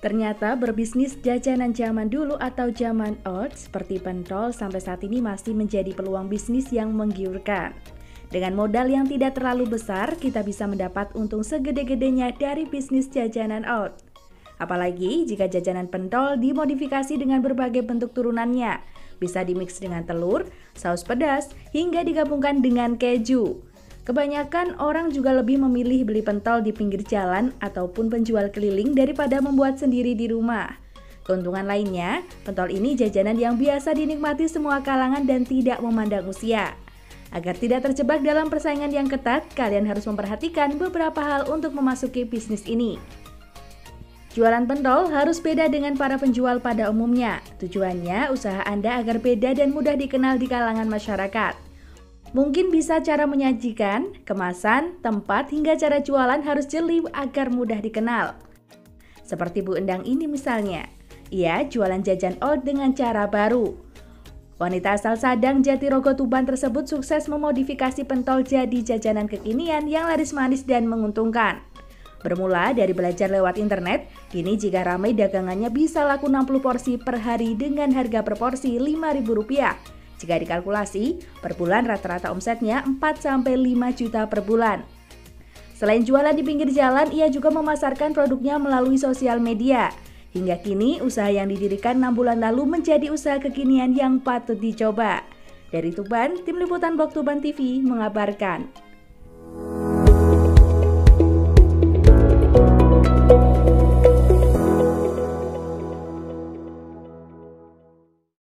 Ternyata berbisnis jajanan zaman dulu atau zaman old seperti pentol sampai saat ini masih menjadi peluang bisnis yang menggiurkan. Dengan modal yang tidak terlalu besar, kita bisa mendapat untung segede-gedenya dari bisnis jajanan old. Apalagi jika jajanan pentol dimodifikasi dengan berbagai bentuk turunannya, bisa dimix dengan telur, saus pedas, hingga digabungkan dengan keju. Kebanyakan orang juga lebih memilih beli pentol di pinggir jalan ataupun penjual keliling daripada membuat sendiri di rumah. Keuntungan lainnya, pentol ini jajanan yang biasa dinikmati semua kalangan dan tidak memandang usia. Agar tidak terjebak dalam persaingan yang ketat, kalian harus memperhatikan beberapa hal untuk memasuki bisnis ini. Jualan pentol harus beda dengan para penjual pada umumnya. Tujuannya, usaha Anda agar beda dan mudah dikenal di kalangan masyarakat. Mungkin bisa cara menyajikan, kemasan, tempat, hingga cara jualan harus jeli agar mudah dikenal. Seperti Bu Endang ini misalnya, ia jualan jajan old dengan cara baru. Wanita asal Sadang Jatirogo Tuban tersebut sukses memodifikasi pentol jadi jajanan kekinian yang laris manis dan menguntungkan. Bermula dari belajar lewat internet, kini jika ramai dagangannya bisa laku 60 porsi per hari dengan harga per porsi Rp5.000 jika dikalkulasi, per bulan rata-rata omsetnya 4-5 juta per bulan. Selain jualan di pinggir jalan, ia juga memasarkan produknya melalui sosial media. Hingga kini, usaha yang didirikan 6 bulan lalu menjadi usaha kekinian yang patut dicoba. Dari Tuban, Tim Liputan Blog Tuban TV mengabarkan.